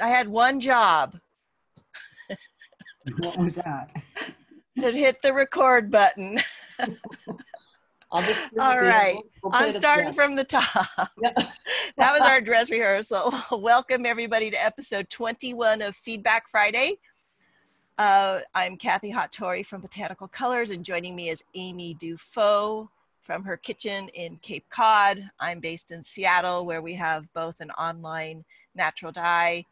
I had one job. what was that? to hit the record button. I'll just. All right. We'll I'm starting from the top. Yeah. that was our dress rehearsal. Welcome, everybody, to episode 21 of Feedback Friday. Uh, I'm Kathy Hattori from Botanical Colors, and joining me is Amy Dufault from her kitchen in Cape Cod. I'm based in Seattle, where we have both an online natural dye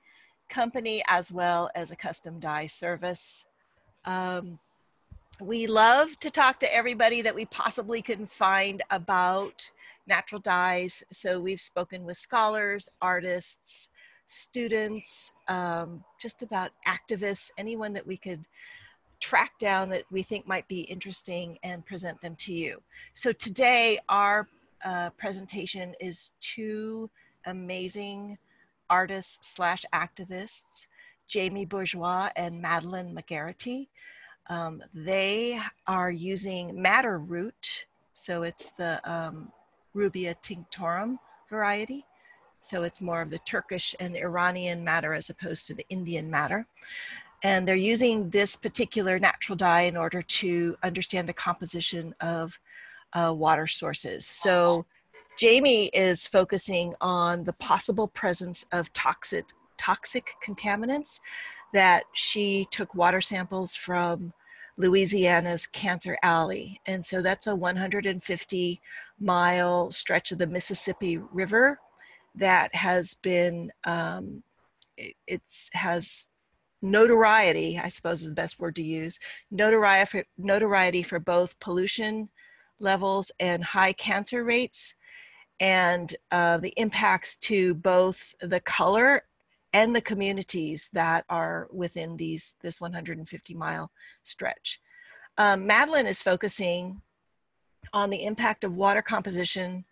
company as well as a custom dye service. Um, we love to talk to everybody that we possibly can find about natural dyes. So we've spoken with scholars, artists, students, um, just about activists, anyone that we could track down that we think might be interesting and present them to you. So today our uh, presentation is two amazing artists slash activists, Jamie Bourgeois and Madeleine McGarrity. Um, they are using madder root, so it's the um, Rubia tinctorum variety. So it's more of the Turkish and Iranian madder as opposed to the Indian madder. And they're using this particular natural dye in order to understand the composition of uh, water sources. So Jamie is focusing on the possible presence of toxic, toxic contaminants that she took water samples from Louisiana's Cancer Alley. And so that's a 150 mile stretch of the Mississippi River that has been, um, it, it's has notoriety, I suppose is the best word to use, notoriety for, notoriety for both pollution levels and high cancer rates and uh, the impacts to both the color and the communities that are within these this 150 mile stretch. Um, Madeleine is focusing on the impact of water composition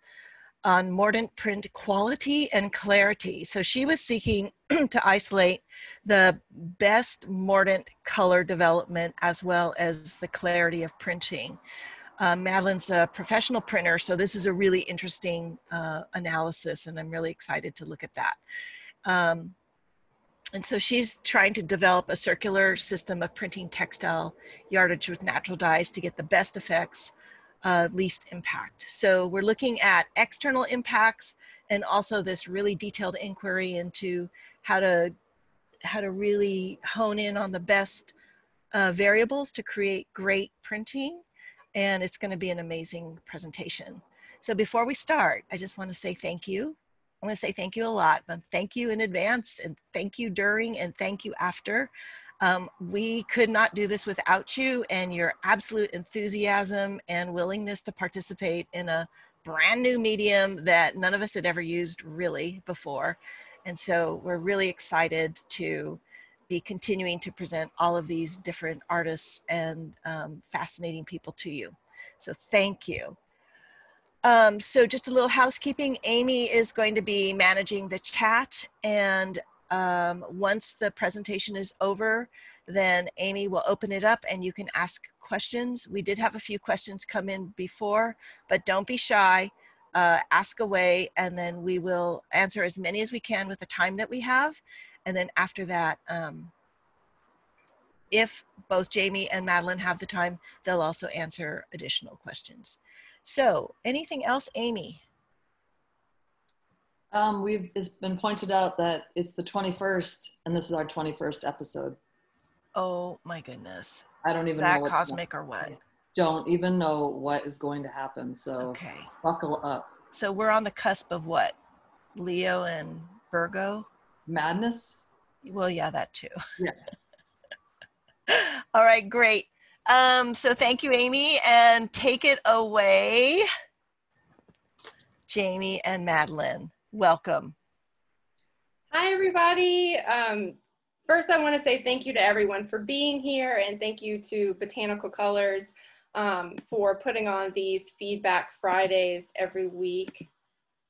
on mordant print quality and clarity. So she was seeking to isolate the best mordant color development as well as the clarity of printing. Uh, Madeleine's a professional printer, so this is a really interesting uh, analysis, and I'm really excited to look at that. Um, and so she's trying to develop a circular system of printing textile yardage with natural dyes to get the best effects, uh, least impact. So we're looking at external impacts and also this really detailed inquiry into how to how to really hone in on the best uh, variables to create great printing. And it's going to be an amazing presentation. So before we start, I just want to say thank you I'm to say thank you a lot. But thank you in advance, and thank you during, and thank you after. Um, we could not do this without you and your absolute enthusiasm and willingness to participate in a brand new medium that none of us had ever used really before. And so we're really excited to be continuing to present all of these different artists and um, fascinating people to you. So thank you. Um, so just a little housekeeping. Amy is going to be managing the chat and um, once the presentation is over, then Amy will open it up and you can ask questions. We did have a few questions come in before, but don't be shy. Uh, ask away and then we will answer as many as we can with the time that we have. And then after that, um, if both Jamie and Madeleine have the time, they'll also answer additional questions. So anything else, Amy? Um, we've, it's been pointed out that it's the 21st and this is our 21st episode. Oh my goodness. I don't even is that know. that cosmic or what? Don't even know what is going to happen. So okay. buckle up. So we're on the cusp of what? Leo and Virgo? Madness? Well, yeah, that too. Yeah. All right, great. Um, so thank you, Amy, and take it away, Jamie and Madeleine. Welcome. Hi, everybody. Um, first, I want to say thank you to everyone for being here, and thank you to Botanical Colors um, for putting on these Feedback Fridays every week.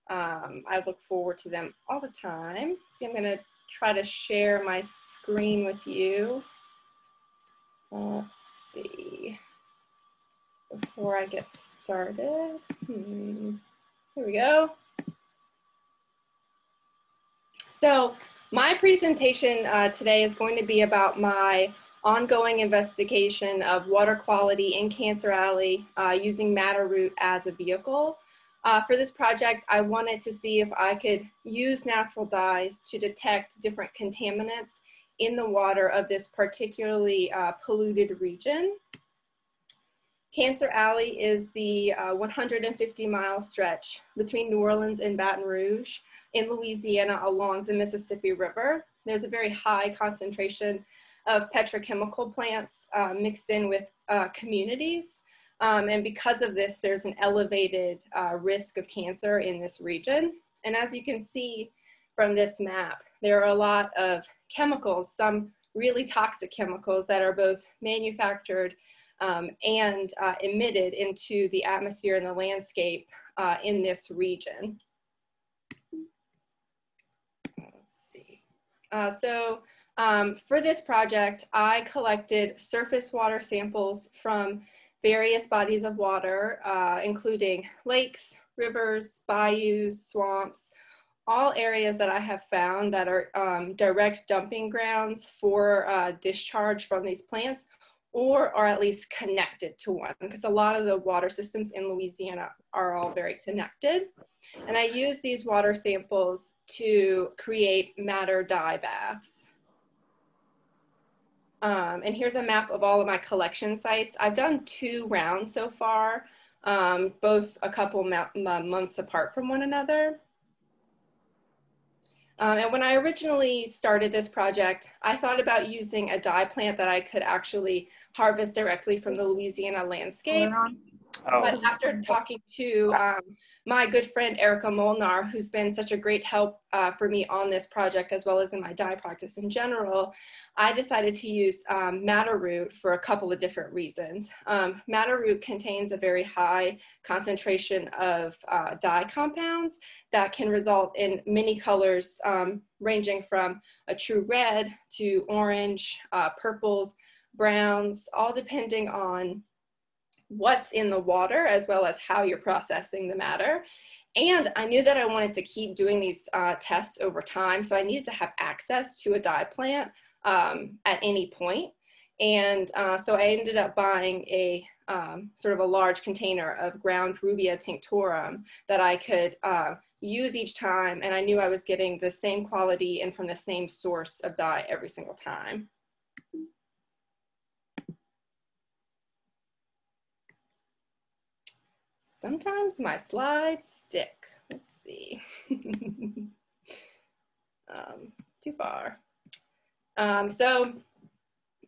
Um, I look forward to them all the time. See, I'm going to try to share my screen with you. Let's see. Before I get started, hmm. here we go. So my presentation uh, today is going to be about my ongoing investigation of water quality in Cancer Alley uh, using madder root as a vehicle. Uh, for this project, I wanted to see if I could use natural dyes to detect different contaminants in the water of this particularly uh, polluted region. Cancer Alley is the uh, 150 mile stretch between New Orleans and Baton Rouge in Louisiana along the Mississippi River. There's a very high concentration of petrochemical plants uh, mixed in with uh, communities. Um, and because of this, there's an elevated uh, risk of cancer in this region. And as you can see from this map, there are a lot of chemicals, some really toxic chemicals that are both manufactured um, and uh, emitted into the atmosphere and the landscape uh, in this region. Let's see. Uh, so um, for this project, I collected surface water samples from various bodies of water, uh, including lakes, rivers, bayous, swamps, all areas that I have found that are um, direct dumping grounds for uh, discharge from these plants or are at least connected to one because a lot of the water systems in Louisiana are all very connected. And I use these water samples to create madder dye baths. Um, and here's a map of all of my collection sites. I've done two rounds so far, um, both a couple months apart from one another. Um, and when I originally started this project, I thought about using a dye plant that I could actually harvest directly from the Louisiana landscape. Oh. But after talking to um, my good friend Erica Molnar, who's been such a great help uh, for me on this project as well as in my dye practice in general, I decided to use um, madder root for a couple of different reasons. Um, madder root contains a very high concentration of uh, dye compounds that can result in many colors um, ranging from a true red to orange, uh, purples, browns, all depending on what's in the water as well as how you're processing the madder. And I knew that I wanted to keep doing these uh, tests over time, so I needed to have access to a dye plant um, at any point. And uh, so I ended up buying a um, sort of a large container of ground Rubia tinctorum that I could uh, use each time. And I knew I was getting the same quality and from the same source of dye every single time. Sometimes my slides stick. Let's see. um, too far. Um, so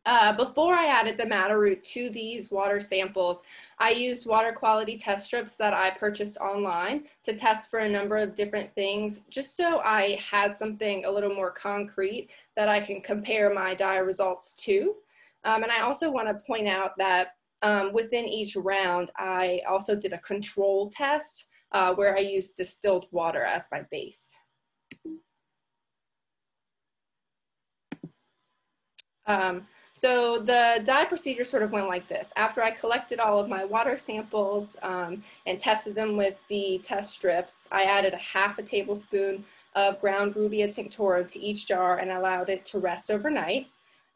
uh, before I added the madder root to these water samples, I used water quality test strips that I purchased online to test for a number of different things, just so I had something a little more concrete that I can compare my dye results to. Um, and I also want to point out that um, within each round, I also did a control test uh, where I used distilled water as my base. Um, so the dye procedure sort of went like this. After I collected all of my water samples um, and tested them with the test strips, I added a half a tablespoon of ground Rubia tinctorum to each jar and allowed it to rest overnight.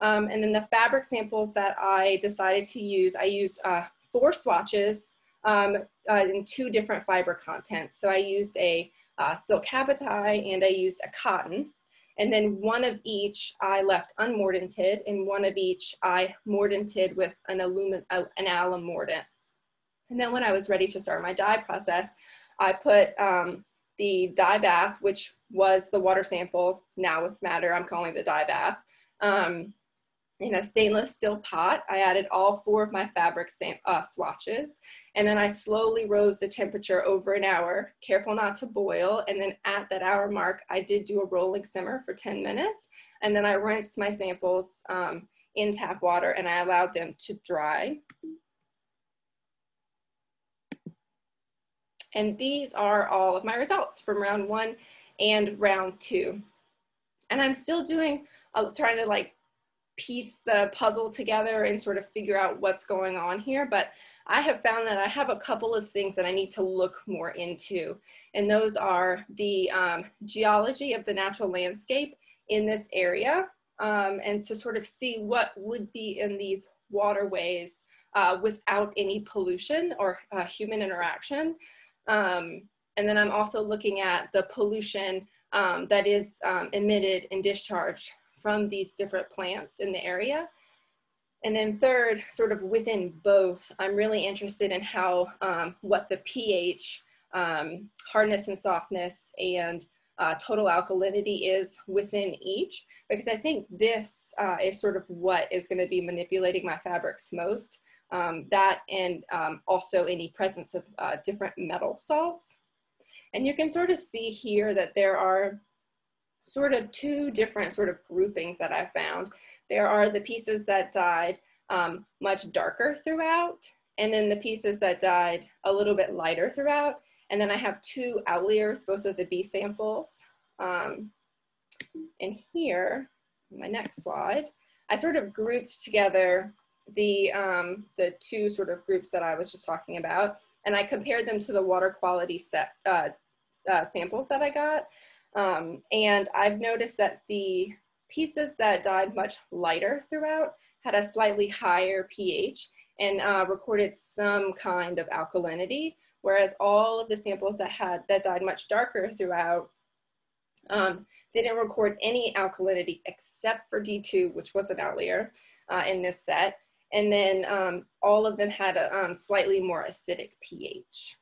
Um, and then the fabric samples that I decided to use, I used uh, four swatches um, uh, in two different fiber contents. So I used a uh, silk habitai and I used a cotton. And then one of each I left unmordanted and one of each I mordanted with an, an alum mordant. And then when I was ready to start my dye process, I put um, the dye bath, which was the water sample, now with madder, I'm calling the dye bath, um, in a stainless steel pot. I added all four of my fabric uh, swatches, and then I slowly rose the temperature over an hour, careful not to boil. And then at that hour mark, I did do a rolling simmer for 10 minutes, and then I rinsed my samples um, in tap water and I allowed them to dry. And these are all of my results from round one and round two. And I'm still doing, I was trying to like piece the puzzle together and sort of figure out what's going on here. But I have found that I have a couple of things that I need to look more into. And those are the um, geology of the natural landscape in this area um, and to sort of see what would be in these waterways uh, without any pollution or uh, human interaction. Um, and then I'm also looking at the pollution um, that is um, emitted and discharged from these different plants in the area. And then third, sort of within both, I'm really interested in how, um, what the pH, um, hardness and softness, and uh, total alkalinity is within each, because I think this uh, is sort of what is gonna be manipulating my fabrics most. Um, that and um, also any presence of uh, different metal salts. And you can sort of see here that there are sort of two different sort of groupings that I found. There are the pieces that dyed um, much darker throughout, and then the pieces that dyed a little bit lighter throughout. And then I have two outliers, both of the B samples. Um, and here, my next slide, I sort of grouped together the, um, the two sort of groups that I was just talking about, and I compared them to the water quality set, uh, uh, samples that I got. Um, and I've noticed that the pieces that dyed much lighter throughout had a slightly higher pH and uh, recorded some kind of alkalinity, whereas all of the samples that had that dyed much darker throughout um, didn't record any alkalinity except for D2, which was an outlier uh, in this set. And then um, all of them had a um, slightly more acidic pH.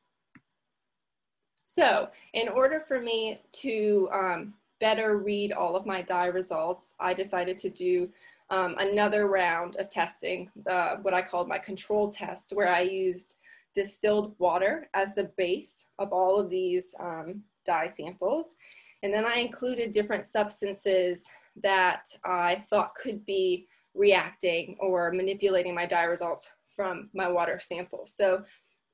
So in order for me to um, better read all of my dye results, I decided to do um, another round of testing, what I called my control test, where I used distilled water as the base of all of these um, dye samples. And then I included different substances that I thought could be reacting or manipulating my dye results from my water sample. So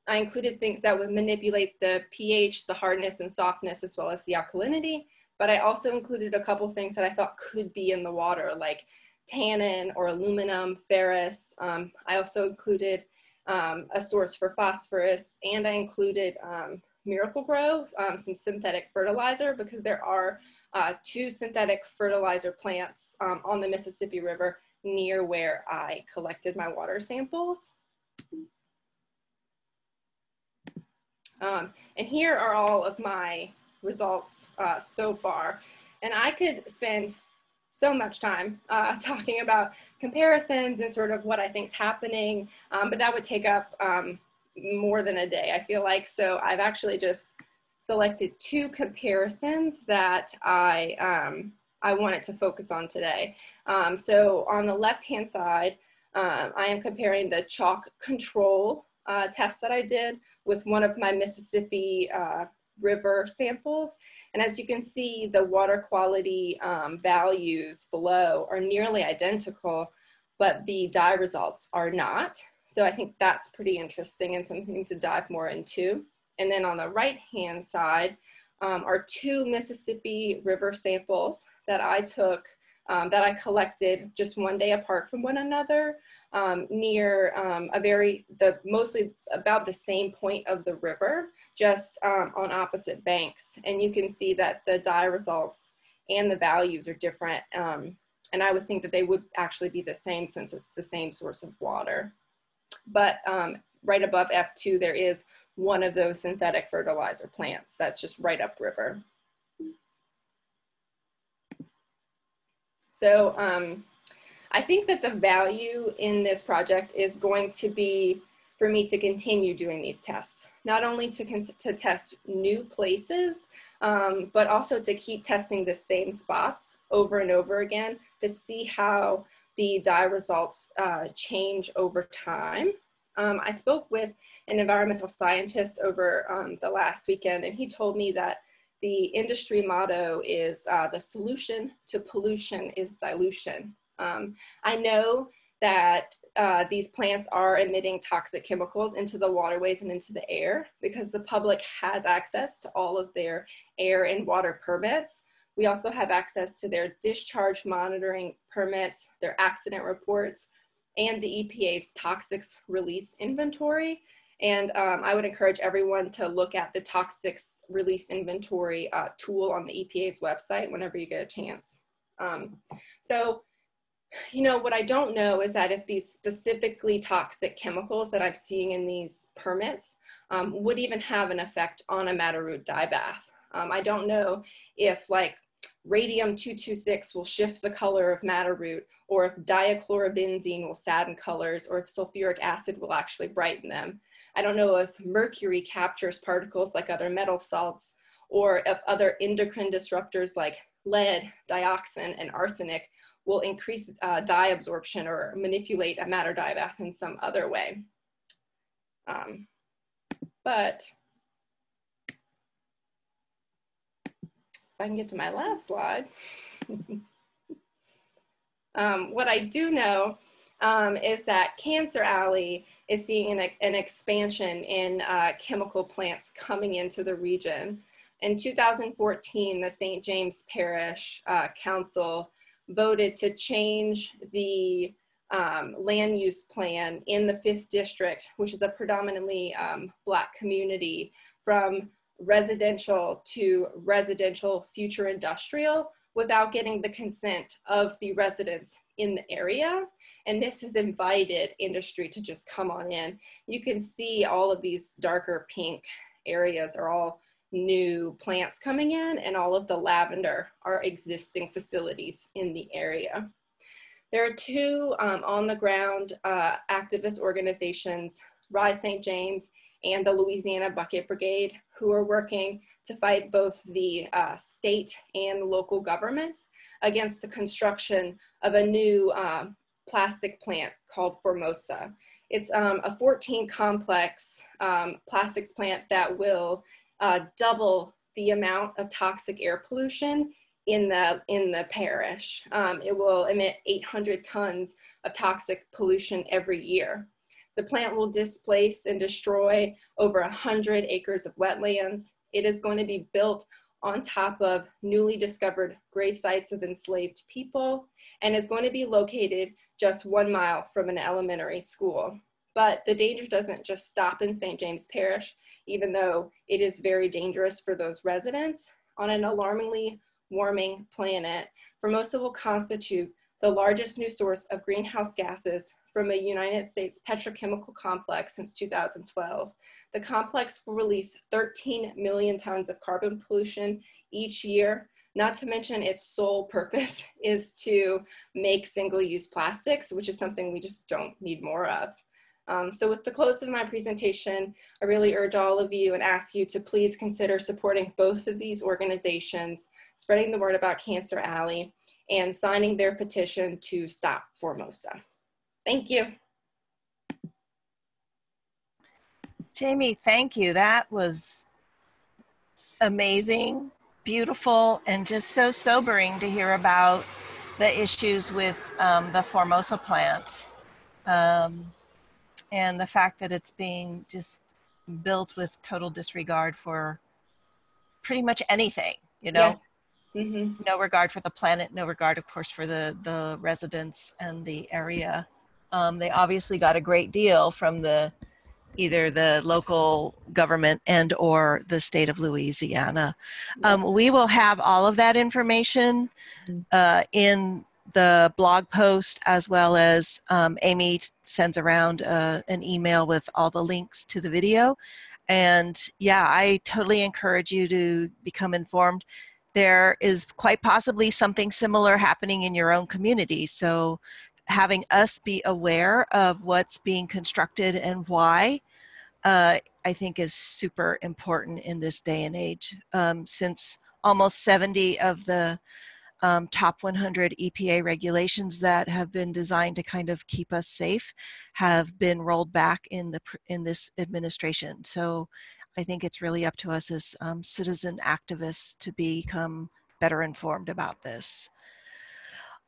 I included things that would manipulate the pH, the hardness and softness, as well as the alkalinity. But I also included a couple things that I thought could be in the water, like tannin or aluminum, ferrous. Um, I also included um, a source for phosphorus, and I included um, Miracle-Gro, um, some synthetic fertilizer, because there are uh, two synthetic fertilizer plants um, on the Mississippi River near where I collected my water samples. Um, and here are all of my results uh, so far. And I could spend so much time uh, talking about comparisons and sort of what I think is happening, um, but that would take up um, more than a day, I feel like. So I've actually just selected two comparisons that I, um, I wanted to focus on today. Um, so on the left-hand side, um, I am comparing the chalk control uh, test that I did with one of my Mississippi uh, River samples. And as you can see, the water quality um, values below are nearly identical, but the dye results are not. So I think that's pretty interesting and something to dive more into. And then on the right-hand side um, are two Mississippi River samples that I took um, that I collected just one day apart from one another um, near um, a very, the mostly about the same point of the river, just um, on opposite banks. And you can see that the dye results and the values are different. Um, and I would think that they would actually be the same since it's the same source of water. But right above F2, there is one of those synthetic fertilizer plants that's just right upriver. So um, I think that the value in this project is going to be for me to continue doing these tests, not only to, to test new places, um, but also to keep testing the same spots over and over again to see how the dye results uh, change over time. Um, I spoke with an environmental scientist over um, the last weekend, and he told me that the industry motto is uh, the solution to pollution is dilution. Um, I know that uh, these plants are emitting toxic chemicals into the waterways and into the air because the public has access to all of their air and water permits. We also have access to their discharge monitoring permits, their accident reports, and the EPA's toxics release inventory. And um, I would encourage everyone to look at the toxics release inventory uh, tool on the EPA's website whenever you get a chance. Um, so, you know, what I don't know is that if these specifically toxic chemicals that I'm seeing in these permits um, would even have an effect on a root dye bath. Um, I don't know if like radium 226 will shift the color of madder root, or if dichlorobenzene will sadden colors, or if sulfuric acid will actually brighten them. I don't know if mercury captures particles like other metal salts, or if other endocrine disruptors like lead, dioxin, and arsenic will increase uh, dye absorption or manipulate a madder dye bath in some other way. Um, but if I can get to my last slide. um, what I do know um, is that Cancer Alley is seeing an, an expansion in uh, chemical plants coming into the region. In 2014, the St. James Parish uh, Council voted to change the um, land use plan in the fifth district, which is a predominantly um, Black community, from residential to residential future industrial without getting the consent of the residents in the area. And this has invited industry to just come on in. You can see all of these darker pink areas are all new plants coming in and all of the lavender are existing facilities in the area. There are two um, on the ground uh, activist organizations, Rise St. James and the Louisiana Bucket Brigade, who are working to fight both the uh, state and local governments against the construction of a new uh, plastic plant called Formosa. It's um, a 14 complex um, plastics plant that will uh, double the amount of toxic air pollution in the, in the parish. Um, it will emit 800 tons of toxic pollution every year. The plant will displace and destroy over 100 acres of wetlands. It is going to be built on top of newly discovered grave sites of enslaved people and is going to be located just one mile from an elementary school. But the danger doesn't just stop in St. James Parish, even though it is very dangerous for those residents. On an alarmingly warming planet, Formosa will constitute the largest new source of greenhouse gases from a United States petrochemical complex since 2012. The complex will release 13 million tons of carbon pollution each year, not to mention its sole purpose is to make single-use plastics, which is something we just don't need more of. Um, so with the close of my presentation, I really urge all of you and ask you to please consider supporting both of these organizations, spreading the word about Cancer Alley, and signing their petition to stop Formosa. Thank you. Jamie, thank you. That was amazing, beautiful, and just so sobering to hear about the issues with um, the Formosa plant um, and the fact that it's being just built with total disregard for pretty much anything, you know? Yeah. Mm-hmm. No regard for the planet, no regard, of course, for the, the residents and the area. Um, they obviously got a great deal from the either the local government and or the state of Louisiana. Um, we will have all of that information mm-hmm. uh, in the blog post as well as um, Amy sends around uh, an email with all the links to the video. And yeah, I totally encourage you to become informed. There is quite possibly something similar happening in your own community. So having us be aware of what's being constructed and why, uh, I think is super important in this day and age. Um, since almost 70 of the um, top 100 EPA regulations that have been designed to kind of keep us safe have been rolled back in the in this administration. So I think it's really up to us as um, citizen activists to become better informed about this.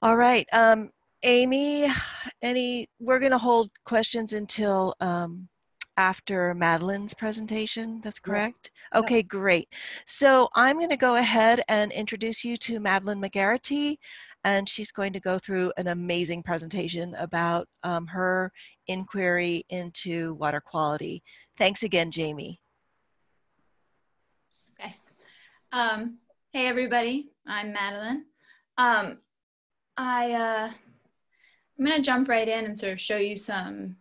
All right. Um, Amy, any, we're going to hold questions until um, after Madeleine's presentation. That's correct? Yeah. Okay, great. So I'm going to go ahead and introduce you to Madeleine McGarrity, and she's going to go through an amazing presentation about um, her inquiry into water quality. Thanks again, Jamie. Okay. Um, hey, everybody. I'm Madeleine. Um, I, uh, I'm gonna jump right in and sort of show you some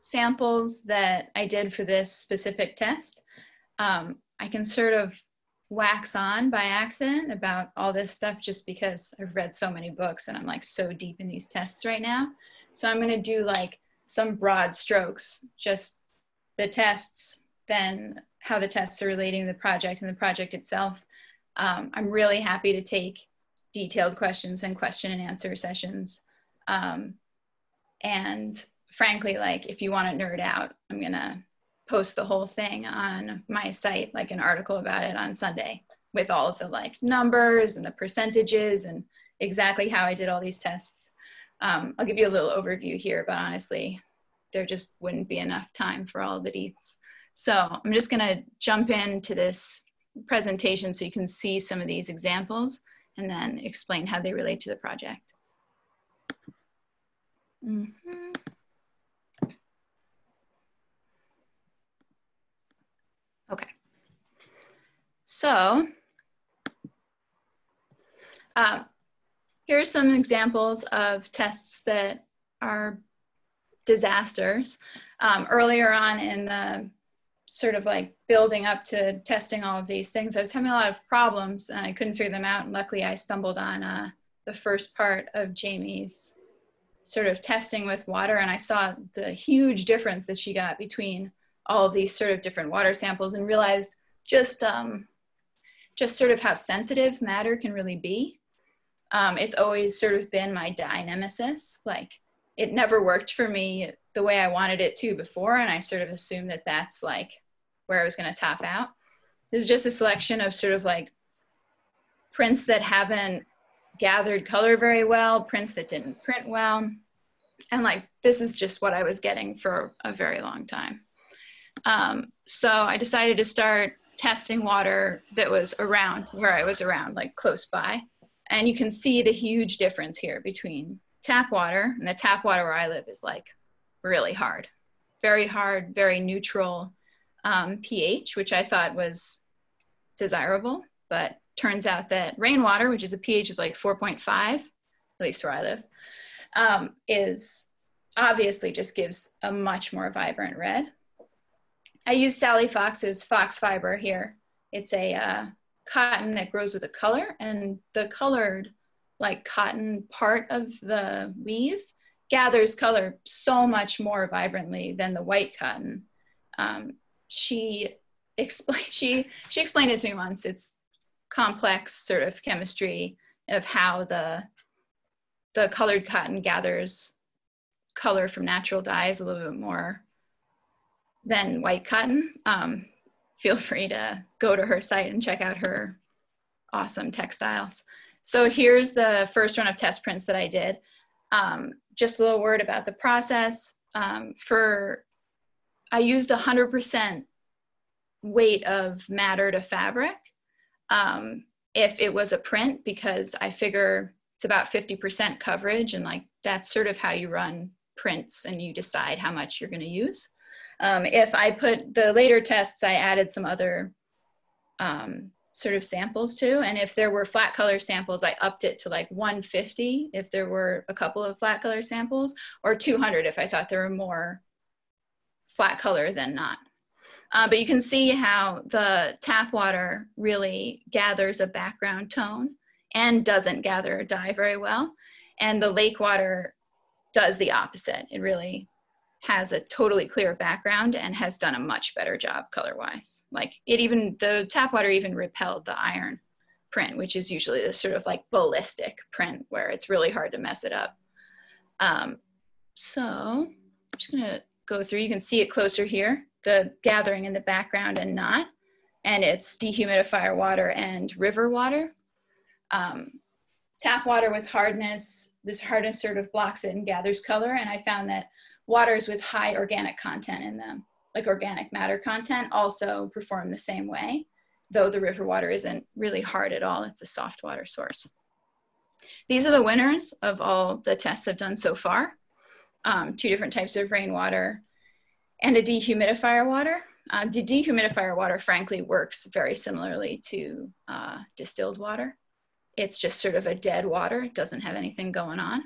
samples that I did for this specific test. Um, I can sort of wax on by accident about all this stuff just because I've read so many books and I'm like so deep in these tests right now. So I'm gonna do like some broad strokes, just the tests, then how the tests are relating to the project and the project itself. Um, I'm really happy to take detailed questions and question and answer sessions. Um, and frankly, like if you want to nerd out, I'm gonna post the whole thing on my site, like an article about it on Sunday with all of the like numbers and the percentages and exactly how I did all these tests. Um, I'll give you a little overview here, but honestly, there just wouldn't be enough time for all the deets. So I'm just gonna jump into this presentation so you can see some of these examples and then explain how they relate to the project. Mm -hmm. Okay. So, uh, here are some examples of tests that are disasters. Um, earlier on in the sort of like building up to testing all of these things, I was having a lot of problems and I couldn't figure them out. And luckily, I stumbled on uh, the first part of Jamie's sort of testing with water, and I saw the huge difference that she got between all of these sort of different water samples, and realized just um, just sort of how sensitive madder can really be. Um, it's always sort of been my dye nemesis. Like it never worked for me the way I wanted it to before, and I sort of assumed that that's like where I was going to top out. This is just a selection of sort of like prints that haven't gathered color very well, prints that didn't print well. And like, this is just what I was getting for a very long time. Um, so I decided to start testing water that was around where I was around, like close by. And you can see the huge difference here between tap water and the tap water where I live is like really hard, very hard, very neutral um, pH, which I thought was desirable, but turns out that rainwater, which is a pH of like 4.5, at least where I live, um, is obviously just gives a much more vibrant red. I use Sally Fox's Fox Fiber here. It's a uh, cotton that grows with a color, and the colored, like cotton part of the weave gathers color so much more vibrantly than the white cotton. Um, she explained she she explained it to me once. It's complex sort of chemistry of how the the colored cotton gathers color from natural dyes a little bit more than white cotton. Um, feel free to go to her site and check out her awesome textiles. So here's the first run of test prints that I did. Um, just a little word about the process. Um, for I used 100% weight of madder to fabric um, if it was a print because I figure it's about 50% coverage and like that's sort of how you run prints and you decide how much you're going to use. Um, if I put the later tests, I added some other um, sort of samples too. And if there were flat color samples, I upped it to like 150 if there were a couple of flat color samples, or 200 if I thought there were more flat color than not. Uh, but you can see how the tap water really gathers a background tone and doesn't gather a dye very well. And the lake water does the opposite. It really has a totally clear background and has done a much better job color wise. Like it even, the tap water even repelled the iron print, which is usually the sort of like ballistic print where it's really hard to mess it up. Um, so I'm just gonna go through, you can see it closer here the gathering in the background and not. And it's dehumidifier water and river water. Um, tap water with hardness, this hardness sort of blocks it and gathers color. And I found that waters with high organic content in them, like organic matter content, also perform the same way, though the river water isn't really hard at all. It's a soft water source. These are the winners of all the tests I've done so far. Um, two different types of rainwater, and a dehumidifier water. Uh, the dehumidifier water, frankly, works very similarly to uh, distilled water. it's just sort of a dead water. It doesn't have anything going on.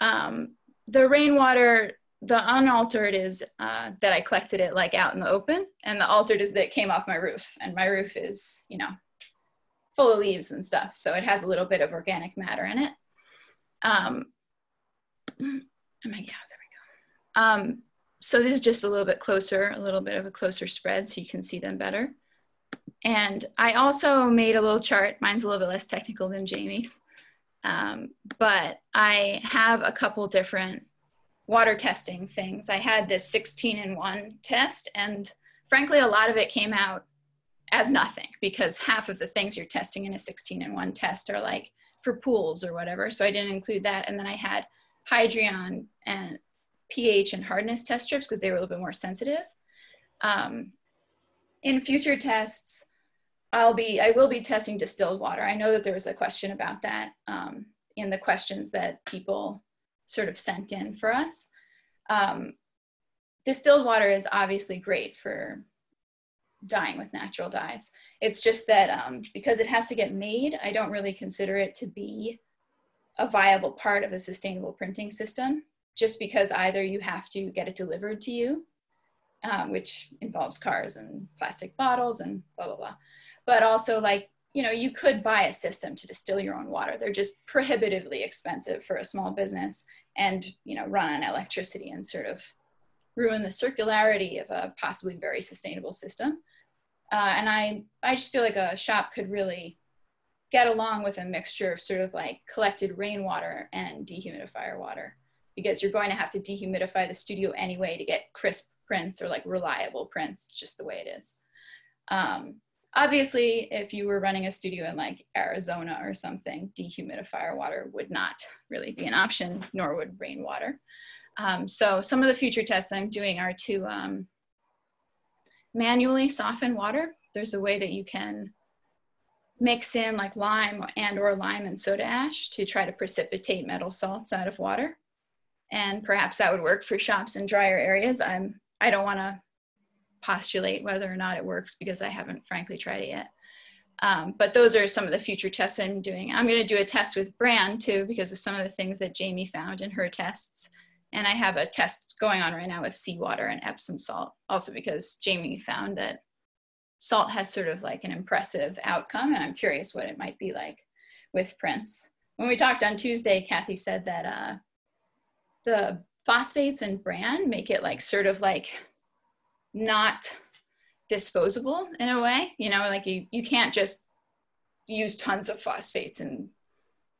Um, the rainwater, the unaltered is uh, that I collected it like out in the open, and the altered is that it came off my roof, and my roof is, you know, full of leaves and stuff, so it has a little bit of organic matter in it. Um, am I, yeah, there we go. Um, so this is just a little bit closer, a little bit of a closer spread so you can see them better. And I also made a little chart. Mine's a little bit less technical than Jamie's. Um, but I have a couple different water testing things. I had this 16 in one test, and frankly, a lot of it came out as nothing because half of the things you're testing in a 16 in one test are like for pools or whatever. So I didn't include that. And then I had Hydrion and pH and hardness test strips because they were a little bit more sensitive. Um, in future tests, I'll be, I will be testing distilled water. I know that there was a question about that um, in the questions that people sort of sent in for us. Um, distilled water is obviously great for dyeing with natural dyes. It's just that um, because it has to get made, I don't really consider it to be a viable part of a sustainable printing system, just because either you have to get it delivered to you, um, which involves cars and plastic bottles and blah, blah, blah. But also like you know you could buy a system to distill your own water. They're just prohibitively expensive for a small business and you know run on electricity and sort of ruin the circularity of a possibly very sustainable system. Uh, and i i just feel like a shop could really get along with a mixture of sort of like collected rainwater and dehumidifier water because you're going to have to dehumidify the studio anyway to get crisp prints or like reliable prints it's just the way it is um, Obviously, if you were running a studio in like Arizona or something, dehumidifier water would not really be an option, nor would rainwater. Um, so some of the future tests I'm doing are to um, manually soften water. There's a way that you can mix in like lime and or lime and soda ash to try to precipitate metal salts out of water. And perhaps that would work for shops in drier areas. I'm, I don't want to postulate whether or not it works because I haven't frankly tried it yet. Um, but those are some of the future tests I'm doing. I'm going to do a test with Bran too because of some of the things that Jamie found in her tests. And I have a test going on right now with seawater and Epsom salt, also because Jamie found that salt has sort of like an impressive outcome. And I'm curious what it might be like with prints. When we talked on Tuesday, Kathy said that uh, the phosphates in Bran make it like sort of like not disposable in a way you know like you you can't just use tons of phosphates and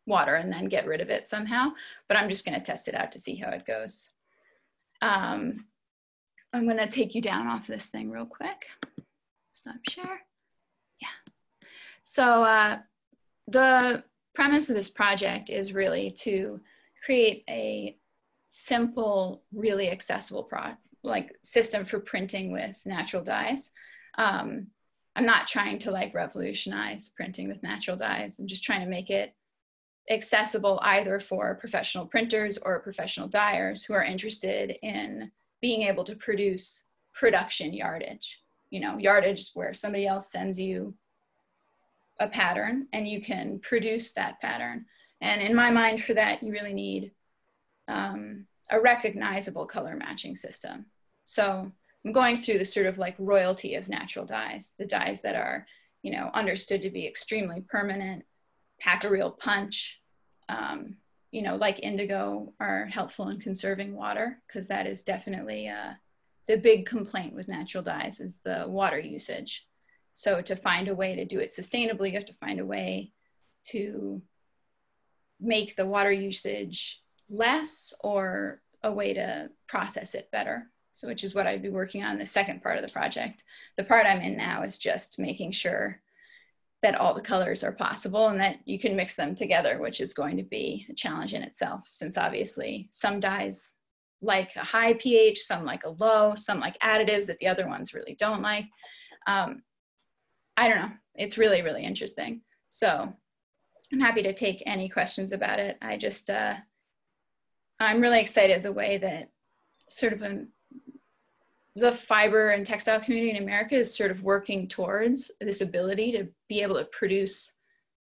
water and then get rid of it somehow but i'm just going to test it out to see how it goes. Um, i'm going to take you down off this thing real quick. Stop share. Yeah. So uh, the premise of this project is really to create a simple really accessible pro like system for printing with natural dyes. Um, I'm not trying to like revolutionize printing with natural dyes. I'm just trying to make it accessible either for professional printers or professional dyers who are interested in being able to produce production yardage. You know, yardage is where somebody else sends you a pattern and you can produce that pattern. And in my mind, for that, you really need um, a recognizable color matching system. So I'm going through the sort of like royalty of natural dyes, the dyes that are, you know, understood to be extremely permanent, pack a real punch, um, you know, like indigo are helpful in conserving water because that is definitely uh, the big complaint with natural dyes is the water usage. So to find a way to do it sustainably, you have to find a way to make the water usage less or a way to process it better so which is what I'd be working on the second part of the project. The part I'm in now is just making sure that all the colors are possible and that you can mix them together, which is going to be a challenge in itself, since obviously some dyes like a high pH, some like a low, some like additives that the other ones really don't like. Um, I don't know. It's really, really interesting. So I'm happy to take any questions about it. I just, uh, I'm really excited the way that sort of a the fiber and textile community in America is sort of working towards this ability to be able to produce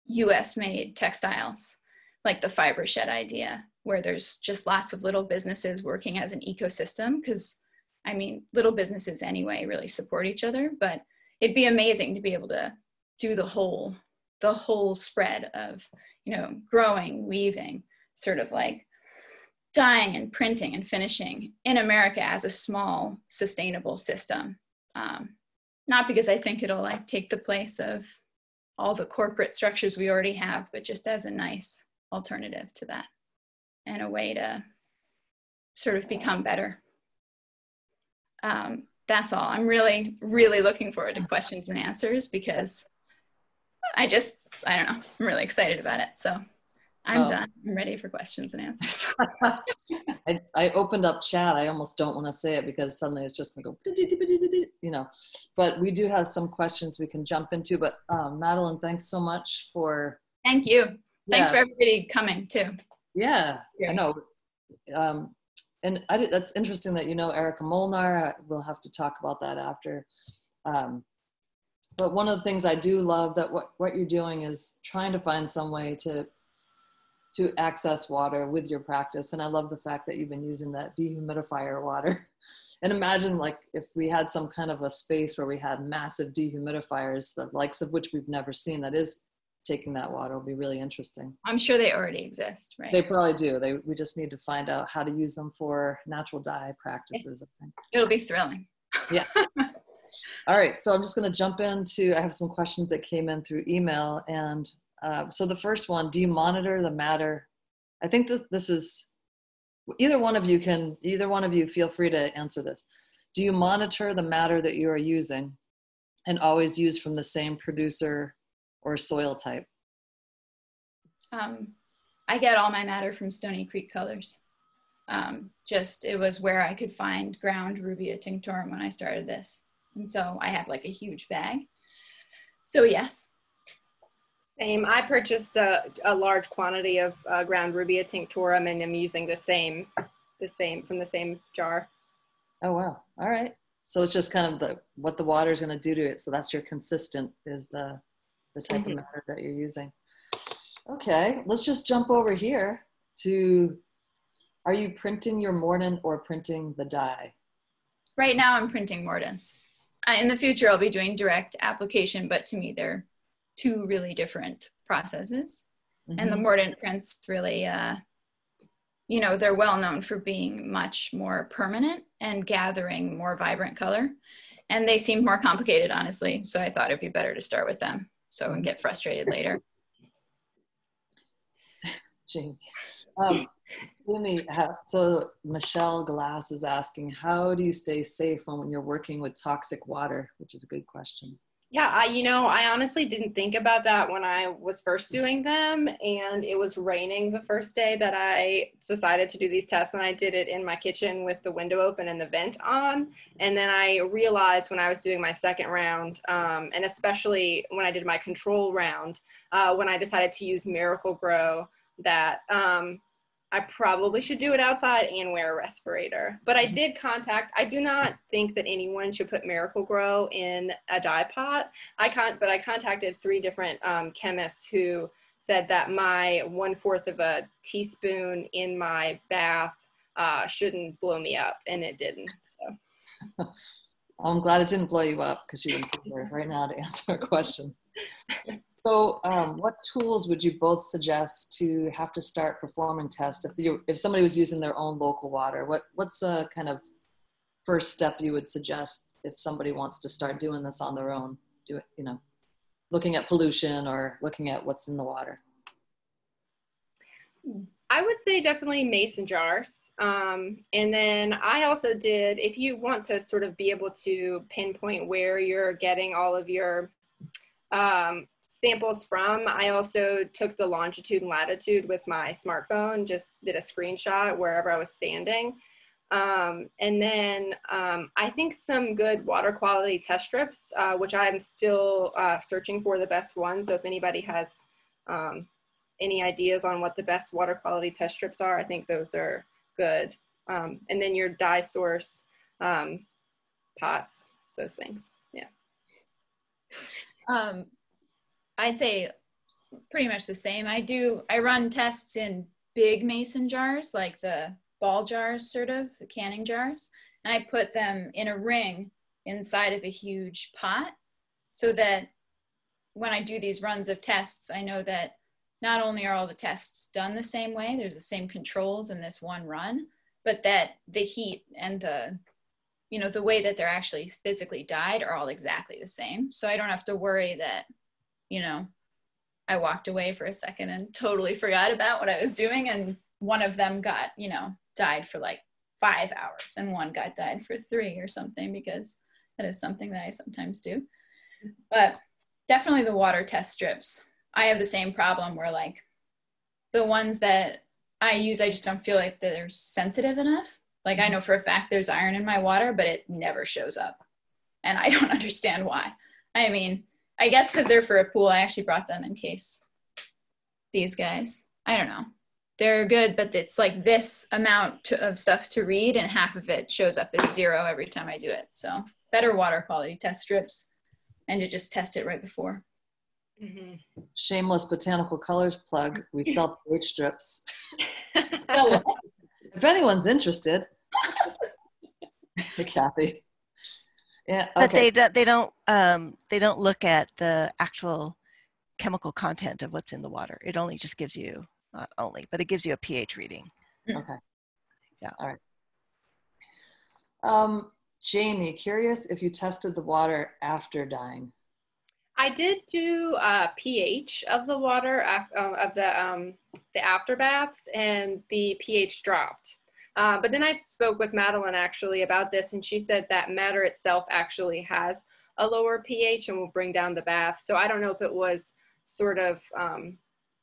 US made textiles, like the fiber shed idea, where there's just lots of little businesses working as an ecosystem. Because, I mean, little businesses anyway really support each other, but it'd be amazing to be able to do the whole the whole spread of you know growing weaving sort of like dyeing and printing and finishing in america as a small sustainable system. Um, not because i think it'll like take the place of all the corporate structures we already have but just as a nice alternative to that and a way to sort of become better. Um, that's all. I'm really really looking forward to questions and answers because I just, I don't know, I'm really excited about it. So I'm oh. done. I'm ready for questions and answers. I, I opened up chat. I almost don't want to say it because suddenly it's just going to go, you know. But we do have some questions we can jump into. But um, Madeleine, thanks so much for. Thank you. Yeah. Thanks for everybody coming too. Yeah, yeah. I know. Um, and I did, that's interesting that you know Erica Molnar. We'll have to talk about that after. Um, but one of the things I do love that what, what you're doing is trying to find some way to to access water with your practice. And I love the fact that you've been using that dehumidifier water. And imagine like if we had some kind of a space where we had massive dehumidifiers, the likes of which we've never seen, that is taking that water will be really interesting. I'm sure they already exist, right? They probably do. They we just need to find out how to use them for natural dye practices. It'll be thrilling. Yeah. All right, so I'm just going to jump into. I have some questions that came in through email, and uh, so the first one: Do you monitor the madder? I think that this is either one of you can. Either one of you, feel free to answer this. Do you monitor the madder that you are using, and always use from the same producer or soil type? Um, I get all my madder from Stony Creek Colors. Um, just it was where I could find ground Rubia tinctorum when I started this. And so I have like a huge bag. So yes. Same. I purchased a, a large quantity of uh, ground Rubia tinctorum and I'm using the same, the same from the same jar. Oh, wow. All right. So it's just kind of the, what the water is going to do to it. So that's your consistent is the, the type mm-hmm. of madder that you're using. Okay. Let's just jump over here to, are you printing your mordant or printing the dye? Right now I'm printing mordants uh, in the future, I'll be doing direct application, but to me, they're two really different processes. Mm-hmm. And the mm-hmm. mordant prints really, uh, you know, they're well known for being much more permanent and gathering more vibrant color. And they seem more complicated, honestly. So I thought it'd be better to start with them so I wouldn't get frustrated later. Jamie. Um, Jamie, so Michelle Glass is asking, how do you stay safe when you're working with toxic water? Which is a good question. Yeah, I, you know, I honestly didn't think about that when I was first doing them. And it was raining the first day that I decided to do these tests. And I did it in my kitchen with the window open and the vent on. And then I realized when I was doing my second round, um, and especially when I did my control round, uh, when I decided to use Miracle-Gro, that um, I probably should do it outside and wear a respirator. But I mm-hmm. did contact, I do not think that anyone should put Miracle-Gro in a dye pot. I con- but I contacted three different um, chemists who said that my one fourth of a teaspoon in my bath uh, shouldn't blow me up, and it didn't. So. I'm glad it didn't blow you up because you're here right now to answer questions. So, um, what tools would you both suggest to have to start performing tests if you if somebody was using their own local water? What what's a kind of first step you would suggest if somebody wants to start doing this on their own? Do it, you know, looking at pollution or looking at what's in the water. I would say definitely mason jars. Um, and then I also did, if you want to sort of be able to pinpoint where you're getting all of your um, samples from. I also took the longitude and latitude with my smartphone, just did a screenshot wherever I was standing. Um, and then um, I think some good water quality test strips, uh, which I'm still uh, searching for the best ones. So if anybody has um, any ideas on what the best water quality test strips are, I think those are good. Um, and then your dye source um, pots, those things. Yeah. I'd say pretty much the same. I do, I run tests in big mason jars, like the ball jars, sort of, the canning jars. And I put them in a ring inside of a huge pot so that when I do these runs of tests, I know that not only are all the tests done the same way, there's the same controls in this one run, but that the heat and the you know the way that they're actually physically dyed are all exactly the same so i don't have to worry that you know i walked away for a second and totally forgot about what i was doing. And one of them got you know dyed for like five hours. And one got dyed for three or something because that is something that i sometimes do. But definitely the water test strips i have the same problem where like the ones that i use i just don't feel like they're sensitive enough. Like I mm-hmm. know for a fact there's iron in my water, but it never shows up. And I don't understand why. I mean, I guess because they're for a pool, I actually brought them in case these guys. I don't know. They're good, but it's like this amount to, of stuff to read, and half of it shows up as zero every time I do it. So better water quality test strips, and to just test it right before. Mm-hmm. Shameless botanical colors plug. We sell pH strips. if anyone's interested, Kathy. Yeah, okay. but they don't they don't um, they don't look at the actual chemical content of what's in the water. It only just gives you not only, but it gives you a pH reading. Okay. Yeah. All right. Um, Jamie, curious if you tested the water after dyeing. I did do uh, pH of the water uh, of the um, the after baths, and the pH dropped. Uh, but then I spoke with Madeleine actually about this, and she said that madder itself actually has a lower pH and will bring down the bath. So I don't know if it was sort of um,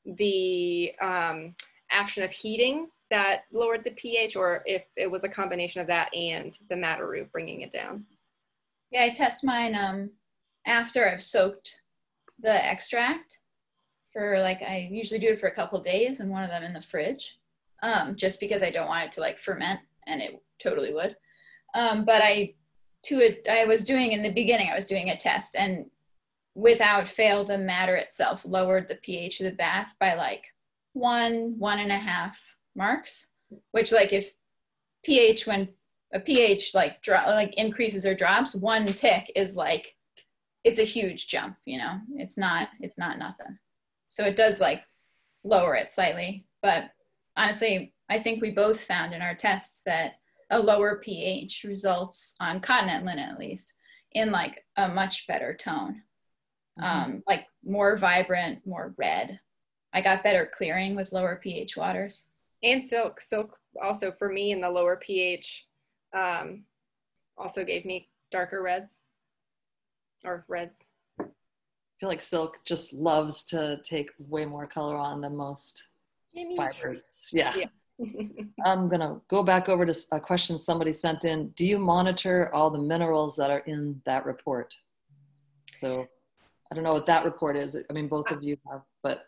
the um, action of heating that lowered the pH, or if it was a combination of that and the madder root bringing it down. Yeah, I test mine um, after I've soaked the extract for like I usually do it for a couple days and one of them in the fridge, um, just because I don't want it to like ferment, and it totally would. Um, but I to it I was doing in the beginning I was doing a test and without fail the madder itself lowered the pH of the bath by like one one and a half marks, which like if pH when a pH like drop like increases or drops one tick is like it's a huge jump you know it's not it's not nothing so it does like lower it slightly but honestly i think we both found in our tests that a lower ph results on continent linen at least in like a much better tone. Mm-hmm. um, like more vibrant more red. I got better clearing with lower ph waters. And silk. Silk also for me in the lower ph um, also gave me darker reds. Or reds. I feel like silk just loves to take way more color on than most fibers. Yeah. yeah. I'm gonna go back over to a question somebody sent in. Do you monitor all the minerals that are in that report? So I don't know what that report is. I mean, both of you have, but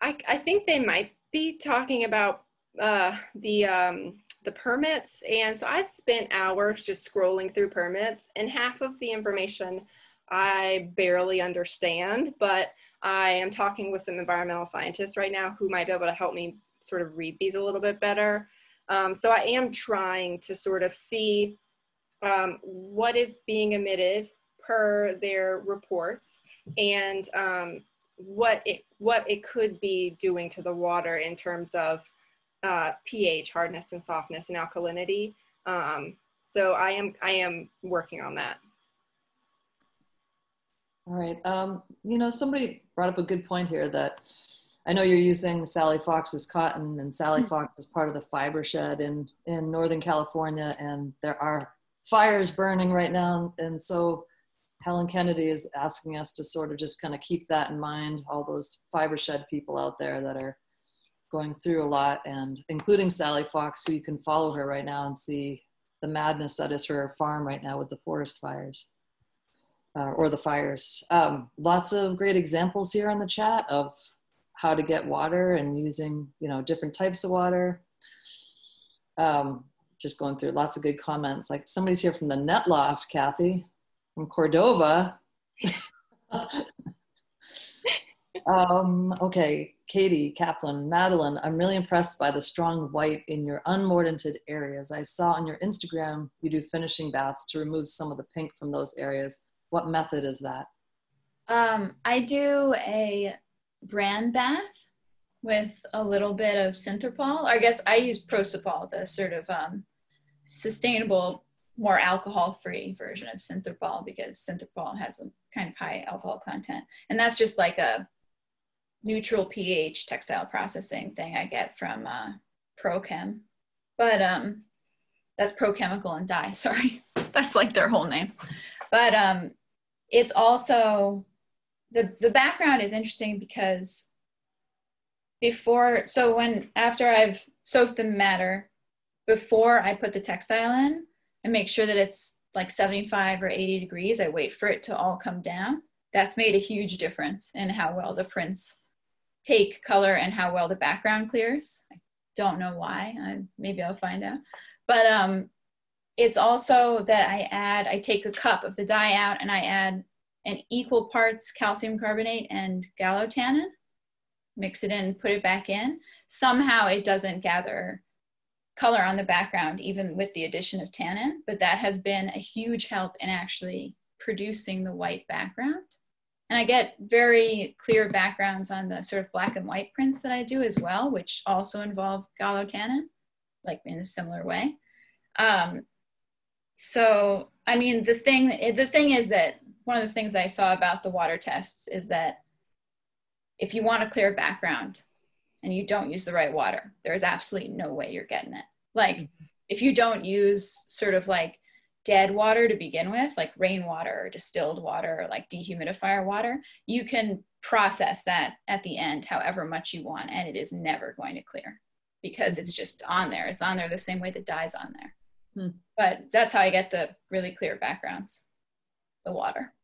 I, I think they might be talking about uh, the um, the permits. And so I've spent hours just scrolling through permits, and half of the information I barely understand, but I am talking with some environmental scientists right now who might be able to help me sort of read these a little bit better. Um, so I am trying to sort of see um, what is being emitted per their reports and um, what it what it could be doing to the water in terms of uh, pH, hardness and softness, and alkalinity. Um, so I am I am working on that. All right. Um, you know, somebody brought up a good point here that I know you're using Sally Fox's cotton, and Sally mm-hmm. Fox is part of the Fibershed in in Northern California, and there are fires burning right now, and so Helen Kennedy is asking us to sort of just kind of keep that in mind. All those Fibershed people out there that are going through a lot, and including Sally Fox, who you can follow her right now and see the madness that is her farm right now with the forest fires uh, or the fires. Um, lots of great examples here on the chat of how to get water and using you know different types of water. Um, just going through lots of good comments. Like somebody's here from the Net Loft, Kathy, from Cordova. Um, okay, Katie Kaplan, Madeleine, I'm really impressed by the strong white in your unmordanted areas. I saw on your Instagram you do finishing baths to remove some of the pink from those areas. What method is that? Um, I do a bran bath with a little bit of Synthrapol. I guess I use Prosopol, the sort of um, sustainable, more alcohol-free version of Synthrapol because Synthrapol has a kind of high alcohol content. And that's just like a neutral pH textile processing thing I get from uh, Prochem. But um, that's Prochemical and Dye, sorry. that's like their whole name. But um, it's also, the, the background is interesting because before, so when, after I've soaked the madder before I put the textile in, and make sure that it's like 75 or 80 degrees, I wait for it to all come down. That's made a huge difference in how well the prints take color and how well the background clears. I don't know why, I, maybe I'll find out. But um, it's also that I add, I take a cup of the dye out and I add an equal parts calcium carbonate and gallotannin, mix it in, put it back in. Somehow it doesn't gather color on the background, even with the addition of tannin, but that has been a huge help in actually producing the white background. And I get very clear backgrounds on the sort of black and white prints that I do as well, which also involve gallotannin, like in a similar way. Um, so, I mean, the thing, the thing is that one of the things I saw about the water tests is that if you want a clear background and you don't use the right water, there is absolutely no way you're getting it. Like, if you don't use sort of like dead water to begin with, like rainwater or distilled water or like dehumidifier water, you can process that at the end however much you want and it is never going to clear because it's just on there. It's on there the same way that dye's on there. Hmm. But that's how I get the really clear backgrounds, the water.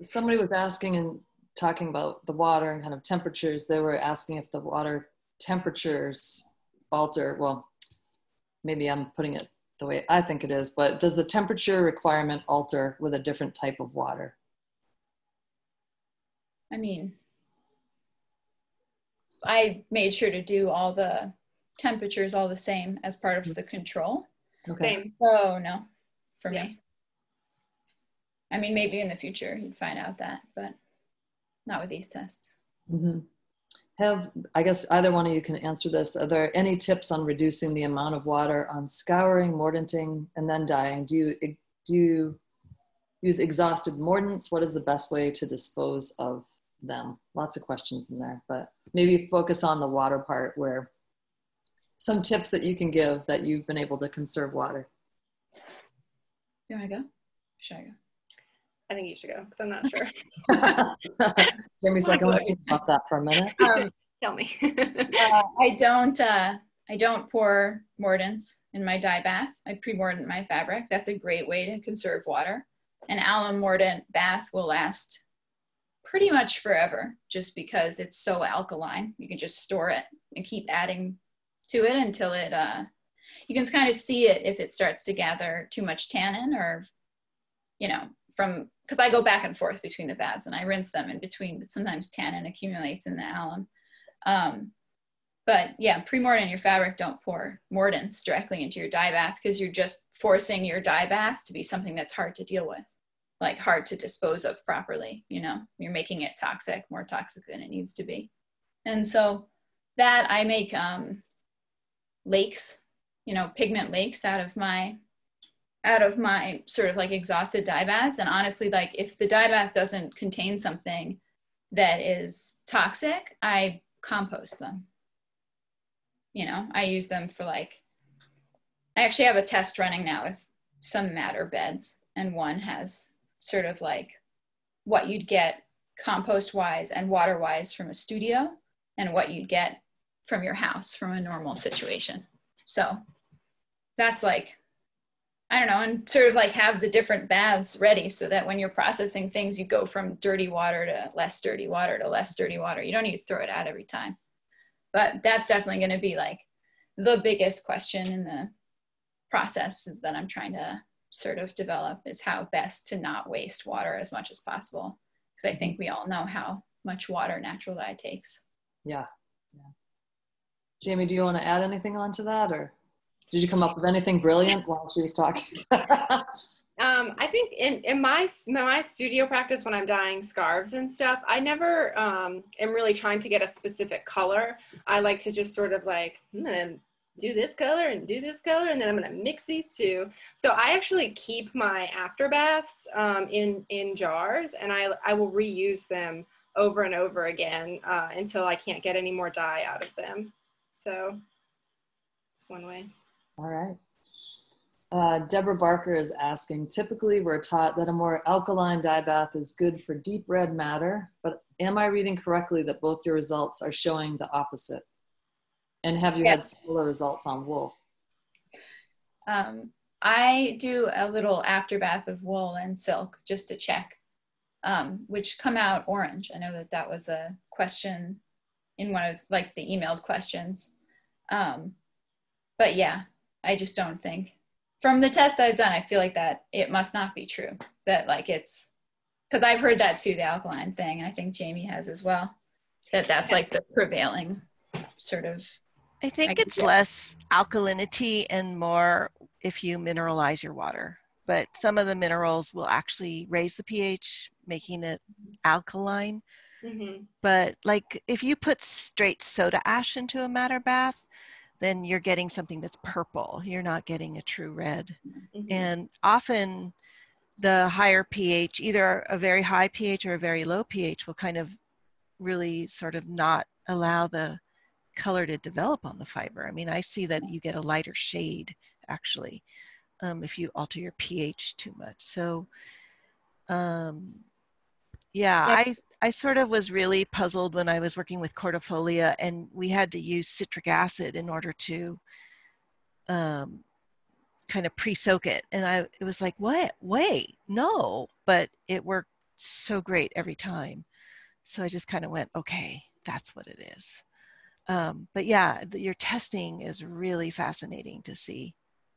Somebody was asking and talking about the water and kind of temperatures. They were asking if the water temperatures alter. Well, maybe I'm putting it the way I think it is, but does the temperature requirement alter with a different type of water? I mean, I made sure to do all the temperatures all the same as part of the control. Okay. Same. So no, for yeah. me. I mean, maybe in the future you'd find out that, but not with these tests. Mm-hmm have, I guess either one of you can answer this. Are there any tips on reducing the amount of water on scouring, mordanting, and then dyeing? Do you, do you use exhausted mordants? What is the best way to dispose of them? Lots of questions in there, but maybe focus on the water part where some tips that you can give that you've been able to conserve water. You want to go? Should I go? I think you should go because I'm not sure. Jamie's like, I want to think about that for a minute. Um, tell me. uh, I don't. Uh, I don't pour mordants in my dye bath. I pre-mordant my fabric. That's a great way to conserve water. An alum mordant bath will last pretty much forever just because it's so alkaline. You can just store it and keep adding to it until it, uh, you can kind of see it if it starts to gather too much tannin or, you know, from because I go back and forth between the baths and I rinse them in between, but sometimes tannin accumulates in the alum. Um, but yeah, pre-mordant your fabric, don't pour mordants directly into your dye bath because you're just forcing your dye bath to be something that's hard to deal with, like hard to dispose of properly. You know, you're making it toxic, more toxic than it needs to be. And so that I make um, lakes, you know, pigment lakes out of my out of my sort of like exhausted dye baths. And honestly, like if the dye bath doesn't contain something that is toxic, I compost them. You know, I use them for like, I actually have a test running now with some madder beds, and one has sort of like what you'd get compost wise and water wise from a studio, and what you'd get from your house from a normal situation. So that's like I don't know, and sort of like have the different baths ready so that when you're processing things, you go from dirty water to less dirty water to less dirty water. You don't need to throw it out every time. But that's definitely going to be like the biggest question in the process is that I'm trying to sort of develop is how best to not waste water as much as possible. Because I think we all know how much water natural dye takes. Yeah. yeah. Jamie, do you want to add anything onto that or did you come up with anything brilliant while she was talking? Um, I think in, in my my studio practice when I'm dyeing scarves and stuff, I never um, am really trying to get a specific color. I like to just sort of like do this color and do this color, and then I'm gonna mix these two. So I actually keep my after baths um, in in jars, and I I will reuse them over and over again uh, until I can't get any more dye out of them. So it's one way. All right. Uh, Deborah Barker is asking, typically we're taught that a more alkaline dye bath is good for deep red madder, but am I reading correctly that both your results are showing the opposite? And have you yes. had similar results on wool? Um, I do a little after bath of wool and silk just to check, um, which come out orange. I know that that was a question in one of like the emailed questions. Um, but yeah, I just don't think from the test that I've done, I feel like that it must not be true. That like it's because I've heard that too, the alkaline thing. I think Jamie has as well. That that's like the prevailing sort of. I think idea. it's less alkalinity and more if you mineralize your water. But some of the minerals will actually raise the pH, making it alkaline. Mm-hmm. But like if you put straight soda ash into a madder bath, then you're getting something that's purple. You're not getting a true red. Mm-hmm. And often the higher pH, either a very high pH or a very low pH, will kind of really sort of not allow the color to develop on the fiber. I mean, I see that you get a lighter shade actually um, if you alter your pH too much. So, um, yeah, I I sort of was really puzzled when I was working with cordifolia, and we had to use citric acid in order to um, kind of pre-soak it. And I it was like, what? Wait, no, but it worked so great every time. So I just kind of went, okay, that's what it is. Um, but yeah, the, your testing is really fascinating to see,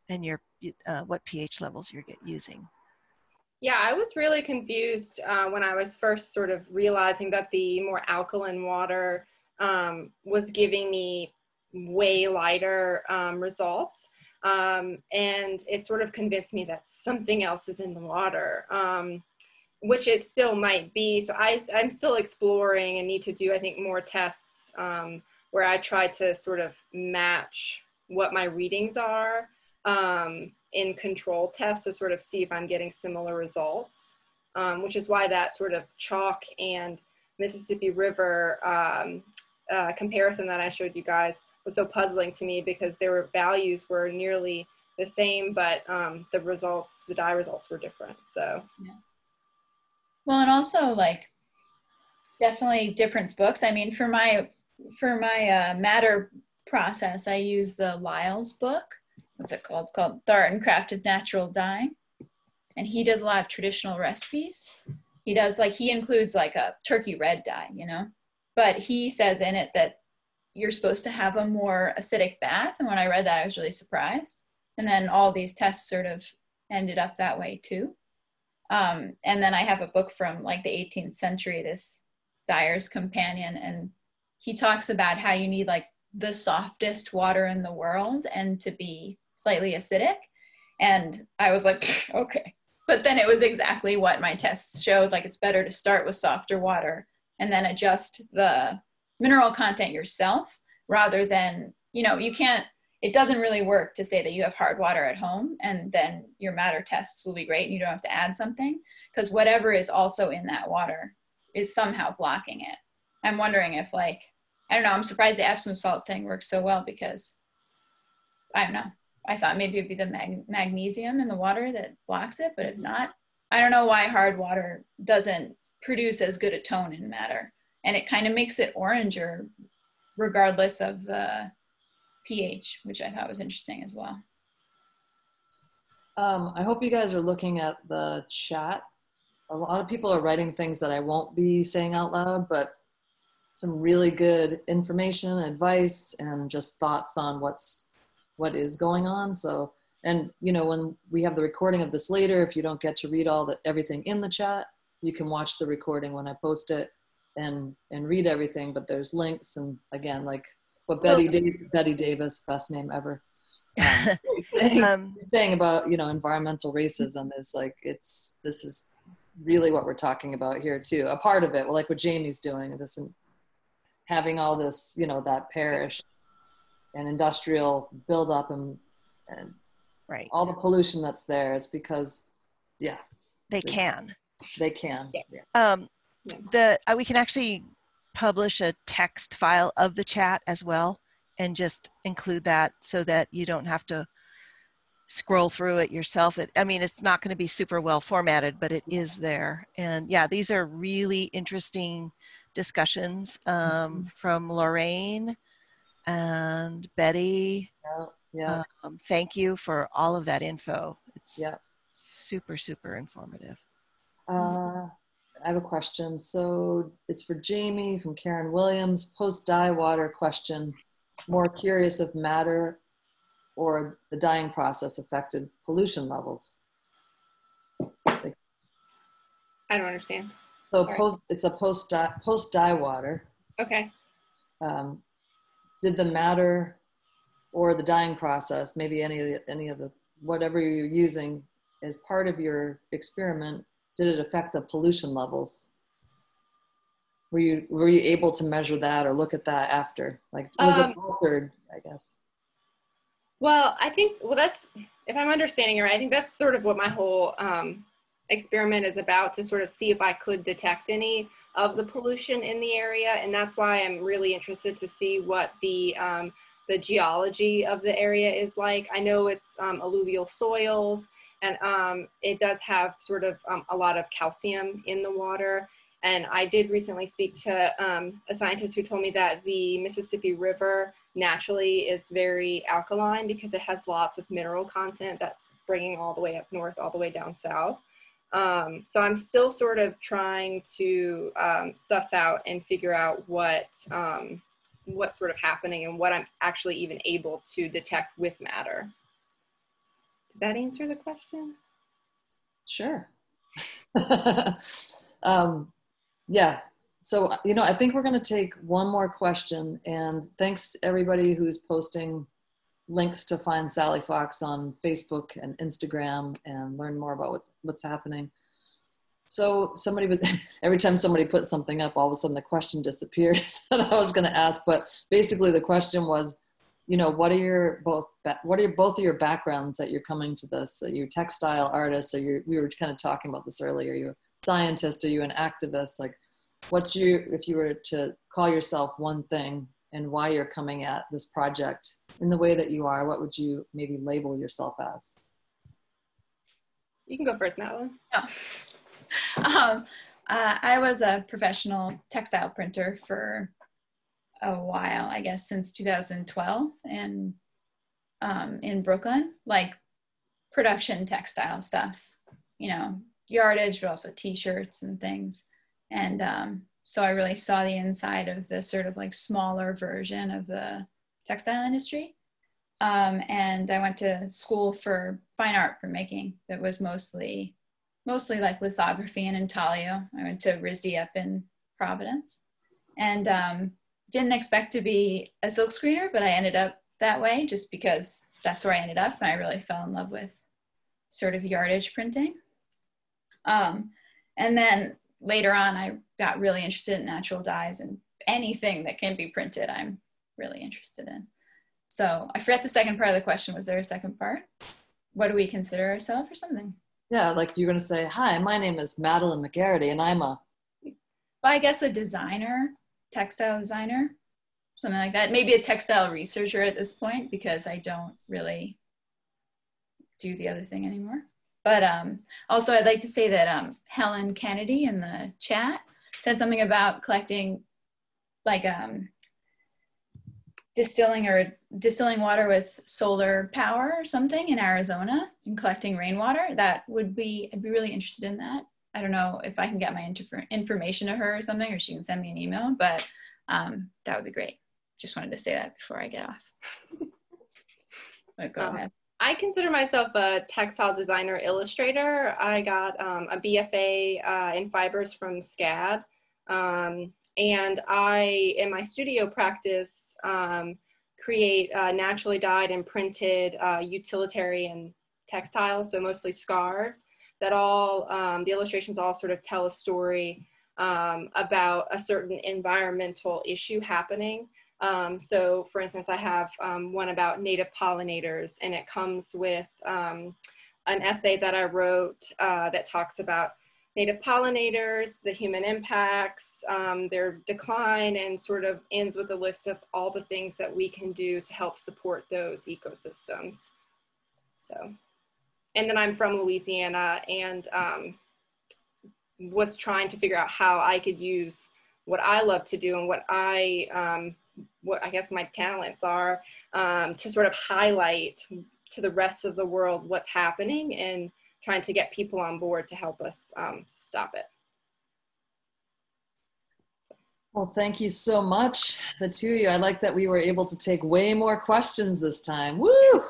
and your uh, what pH levels you're get, using. Yeah, I was really confused uh, when I was first sort of realizing that the more alkaline water um, was giving me way lighter um, results. Um, and it sort of convinced me that something else is in the water, um, which it still might be. So I, I'm still exploring and need to do, I think, more tests um, where I try to sort of match what my readings are um, in control tests to sort of see if I'm getting similar results, um, which is why that sort of chalk and Mississippi River um, uh, comparison that I showed you guys was so puzzling to me because their values were nearly the same, but um, the results, the dye results were different. So, yeah. well, and also like definitely different books. I mean, for my for my uh, madder process, I use the Liles book what's it called? It's called The Art and Craft of Natural Dyeing. And he does a lot of traditional recipes. He does like, he includes like a turkey red dye, you know? But he says in it that you're supposed to have a more acidic bath. And when I read that, I was really surprised. And then all these tests sort of ended up that way too. Um, and then I have a book from like the 18th century, this Dyer's Companion, and he talks about how you need like the softest water in the world and to be slightly acidic. And I was like, okay. But then it was exactly what my tests showed. Like it's better to start with softer water and then adjust the mineral content yourself rather than, you know, you can't, it doesn't really work to say that you have hard water at home and then your madder tests will be great and you don't have to add something because whatever is also in that water is somehow blocking it. I'm wondering if like, I don't know, I'm surprised the Epsom salt thing works so well because I don't know. I thought maybe it'd be the mag- magnesium in the water that blocks it, but it's mm-hmm. not. I don't know why hard water doesn't produce as good a tone in madder. And it kind of makes it oranger regardless of the pH, which I thought was interesting as well. Um, I hope you guys are looking at the chat. A lot of people are writing things that I won't be saying out loud, but some really good information, advice, and just thoughts on what's what is going on. So, and you know, when we have the recording of this later, if you don't get to read all the everything in the chat, you can watch the recording when I post it. and and read everything but there's links and again like what betty da- betty davis best name ever um, saying, um, saying about you know environmental racism is like it's this is really what we're talking about here too a part of it like what jamie's doing this and having all this you know that parish and industrial buildup and and right. all the pollution that's there it's because yeah. They, they can. They can yeah. um the uh, we can actually publish a text file of the chat as well and just include that so that you don't have to scroll through it yourself. It, i mean it's not going to be super well formatted but it is there. And yeah these are really interesting discussions um, mm-hmm. from lorraine and betty yeah, yeah. Um, thank you for all of that info it's yeah. super super informative uh, I have a question. So it's for Jamie from Karen Williams. Post dye water question. More curious if madder or the dyeing process affected pollution levels. I don't understand. So Sorry. post it's a post dye, post dye water. Okay. Um, did the madder or the dyeing process, maybe any of the, any of the whatever you're using as part of your experiment did it affect the pollution levels? Were you were you able to measure that or look at that after? Like was um, it altered? I guess. Well, I think well that's if I'm understanding it right, I think that's sort of what my whole um, experiment is about to sort of see if I could detect any of the pollution in the area, and that's why I'm really interested to see what the um, the geology of the area is like. I know it's um, alluvial soils and um, it does have sort of um, a lot of calcium in the water. And I did recently speak to um, a scientist who told me that the Mississippi River naturally is very alkaline because it has lots of mineral content that's bringing all the way up north, all the way down south. Um, so I'm still sort of trying to um, suss out and figure out what um, what's sort of happening and what I'm actually even able to detect with madder. Did that answer the question? Sure. um, yeah. So, you know, I think we're going to take one more question. And thanks everybody who's posting links to find Sally Fox on Facebook and Instagram and learn more about what's, what's happening. So somebody was, every time somebody put something up, all of a sudden the question disappears that I was going to ask. But basically the question was, you know what are your both what are your, both of your backgrounds that you're coming to this are you textile artist or you we were kind of talking about this earlier you're a scientist are you an activist like what's your if you were to call yourself one thing and why you're coming at this project in the way that you are what would you maybe label yourself as you can go first Madeleine. Oh. um, uh, i was a professional textile printer for a while, I guess, since 2012 and um, in Brooklyn, like production textile stuff, you know, yardage, but also t-shirts and things. And um, so I really saw the inside of the sort of like smaller version of the textile industry. Um, and I went to school for fine art for making that was mostly mostly like lithography and intaglio. I went to RISD up in Providence. And um, didn't expect to be a silk screener, but I ended up that way just because that's where I ended up. And I really fell in love with sort of yardage printing. Um, and then later on, I got really interested in natural dyes and anything that can be printed, I'm really interested in. So I forget the second part of the question. Was there a second part? What do we consider ourselves or something? Yeah, like you're going to say, Hi, my name is Madeleine McGarrity, and I'm a. Well, I guess a designer textile designer, something like that. Maybe a textile researcher at this point because I don't really do the other thing anymore. But um, also, I'd like to say that um, Helen Kennedy in the chat said something about collecting, like um, distilling or distilling water with solar power or something in Arizona and collecting rainwater. That would be, I'd be really interested in that. I don't know if I can get my information to her or something, or she can send me an email, but um, that would be great. Just wanted to say that before I get off. but go um, ahead. I consider myself a textile designer illustrator. I got um, a BFA uh, in fibers from SCAD. Um, and I, in my studio practice, um, create uh, naturally dyed and printed uh, utilitarian textiles, so mostly scarves that all, um, the illustrations all sort of tell a story um, about a certain environmental issue happening. Um, so for instance, I have um, one about native pollinators and it comes with an essay that I wrote uh, that talks about native pollinators, the human impacts, um, their decline, and sort of ends with a list of all the things that we can do to help support those ecosystems. So, and then I'm from Louisiana and um, was trying to figure out how I could use what I love to do and what I, um, what I guess my talents are um, to sort of highlight to the rest of the world what's happening and trying to get people on board to help us um, stop it. Well, thank you so much, the two of you. I like that we were able to take way more questions this time. Woo!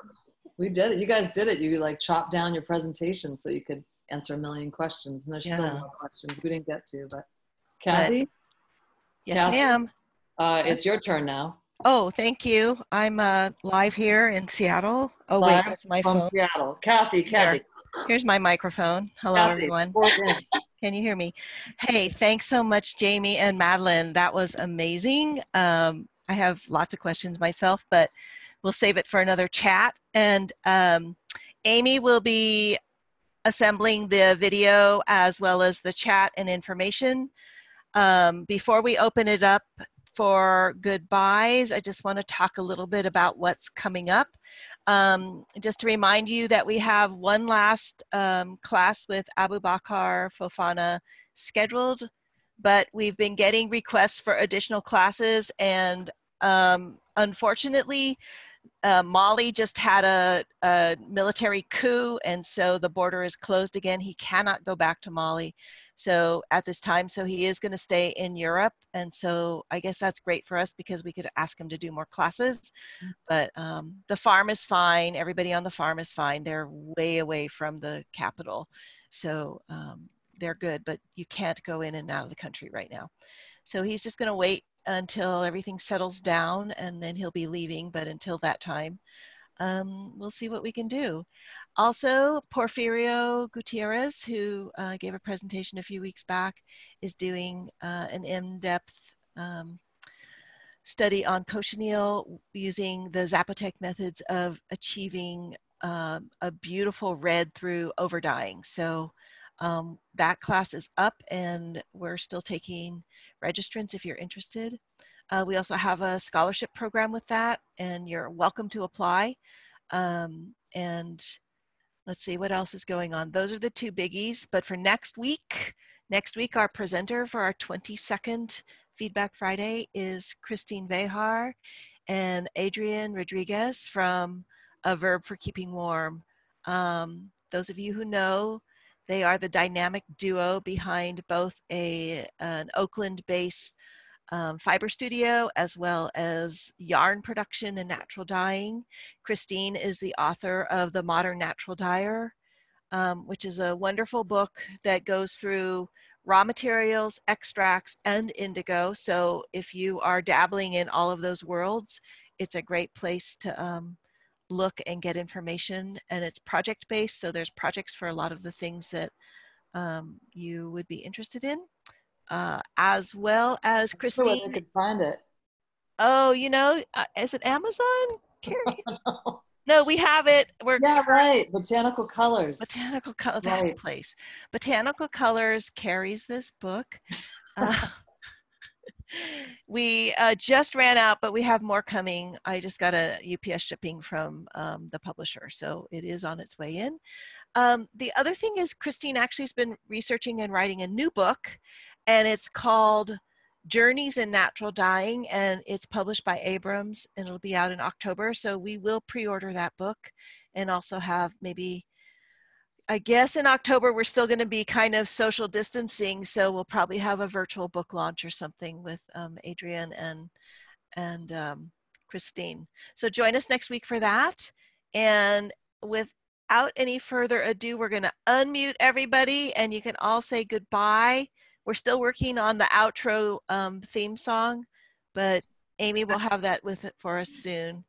We did it. You guys did it. You like chopped down your presentation so you could answer a million questions. And there's yeah. still more questions we didn't get to, but Kathy? But, yes, Kathy, ma'am. Uh, it's your turn now. Oh, thank you. I'm uh, live here in Seattle. Oh, live wait, that's my phone. Seattle. Kathy, Kathy. Here. Here's my microphone. Hello, everyone. Can you hear me? Hey, thanks so much, Jamie and Madeleine. That was amazing. Um, I have lots of questions myself, but we'll save it for another chat. And um, Amy will be assembling the video as well as the chat and information. Um, before we open it up for goodbyes, I just want to talk a little bit about what's coming up. Um, just to remind you that we have one last um, class with Abubakar Fofana scheduled, but we've been getting requests for additional classes and um, unfortunately, uh, Mali just had a, a, military coup, and so the border is closed again. He cannot go back to Mali. So at this time, so he is going to stay in Europe, and so I guess that's great for us because we could ask him to do more classes. Mm. But um, the farm is fine. Everybody on the farm is fine. They're way away from the capital, so um, they're good. But you can't go in and out of the country right now. So he's just going to wait until everything settles down, and then he'll be leaving. But until that time, um, we'll see what we can do. Also, Porfirio Gutierrez, who uh, gave a presentation a few weeks back, is doing uh, an in-depth um, study on cochineal using the Zapotec methods of achieving um, a beautiful red through overdying. So um, that class is up and we're still taking registrants if you're interested. Uh, we also have a scholarship program with that and you're welcome to apply. Um, and let's see what else is going on. Those are the two biggies. But for next week, next week our presenter for our 22nd Feedback Friday is Kristine Vejar and Adrienne Rodriguez from A Verb for Keeping Warm. Um, those of you who know, they are the dynamic duo behind both a, an Oakland-based um, fiber studio as well as yarn production and natural dyeing. Kristine is the author of The Modern Natural Dyer, um, which is a wonderful book that goes through raw materials, extracts, and indigo. So if you are dabbling in all of those worlds, it's a great place to um, look and get information. And it's project based, so there's projects for a lot of the things that um, you would be interested in uh, as well as Kristine. I could find it. Oh, you know, uh, is it Amazon? no, we have it. We're yeah, right. Botanical Colors. Botanical Color. That place. Botanical Colors carries this book. Uh, we uh, just ran out, but we have more coming. I just got a UPS shipping from um, the publisher, so it is on its way in. Um, the other thing is Kristine actually has been researching and writing a new book and it's called Journeys in Natural Dyeing, and it's published by Abrams, and it'll be out in October. So we will pre-order that book, and also have maybe, I guess in October we're still going to be kind of social distancing, so we'll probably have a virtual book launch or something with um, Adrienne and and um, Kristine. So join us next week for that, and without any further ado, we're going to unmute everybody, and you can all say goodbye we're still working on the outro um, theme song, but Amy will have that with it for us soon.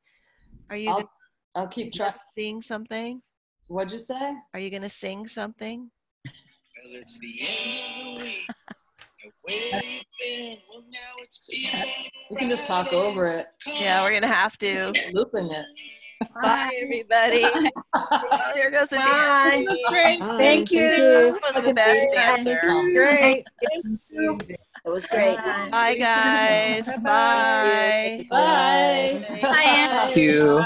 Are you I'll, gonna I'll keep trying. sing something? What'd you say? Are you gonna sing something? Well, it's the end of the week. Now, where you been? Well, now it's feeling We can just talk over it, Yeah, we're gonna have to. looping it. Bye, everybody. Here goes the Bye. Bye. Thank you. Who was the best Thank you. dancer? Great. It was great. Bye, guys. Bye. Bye. Hi, Anne. Thank you.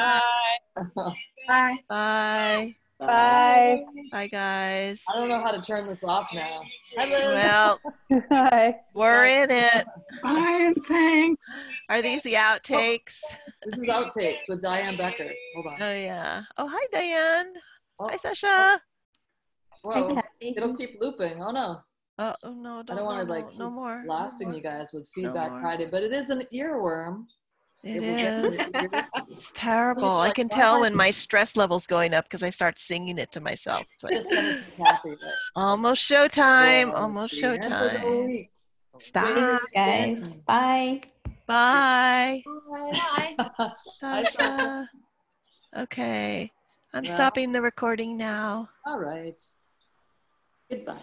Bye. Bye. Bye. Bye, guys. I don't know how to turn this off now. Hi, Liz. Well, Bye. we're in it. Bye. Thanks. Are these the outtakes? This is outtakes with Diane Becker. Hold on. Oh, yeah. Oh, hi, Diane. Oh, Hi, Sasha. whoa. It'll keep looping. Oh no. Oh, oh no, don't, don't wanna, no, like, no, no keep more. no Blasting more. you guys with Feedback more. Friday, but it is an earworm. It will get is. to the ear- It's terrible. I can tell when my stress level's going up because I start singing it to myself. It's like Just send it to Kathy. but- almost showtime. Almost the end of the showtime. week. Stop. guys. Bye. Bye. Bye. Bye, Okay. I'm Well- stopping the recording now. All right. Goodbye.